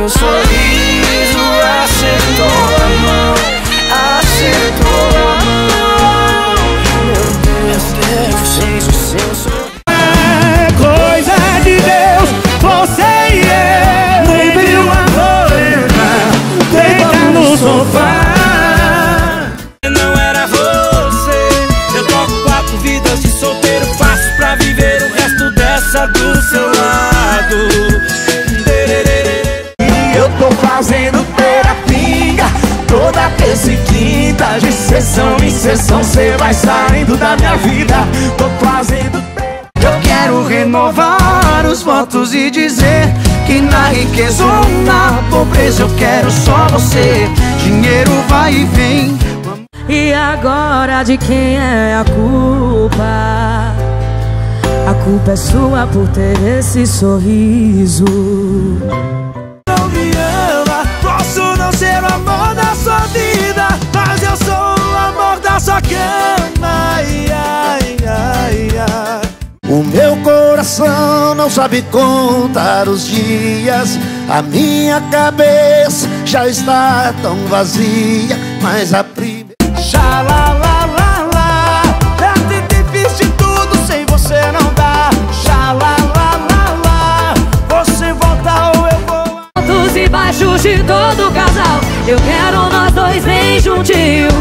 seu sorriso acertou a mão, acertou a mão. Meu Deus, Deus, o seu sorriso. É coisa de Deus, você e eu. Baby, uma morena, deita no sofá. Não era você, eu toco quatro vidas de solteiro, faço pra viver o resto dessa do seu lado. Sessão em sessão. Cê vai saindo da minha vida. Tô fazendo Eu quero renovar os votos e dizer que na riqueza ou na pobreza eu quero só você. Dinheiro vai e vem. E agora de quem é a culpa? A culpa é sua por ter esse sorriso. Coração não sabe contar os dias. A minha cabeça já está tão vazia. Mas a primeira. Xalalalala. Já tentei, fiz de tudo, sem você não dá. Xalalalala. Você volta ou eu vou. Altos e baixos de todo casal. Eu quero nós dois bem juntinhos.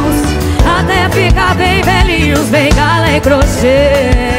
Até ficar bem velhinhos, bem e crochê.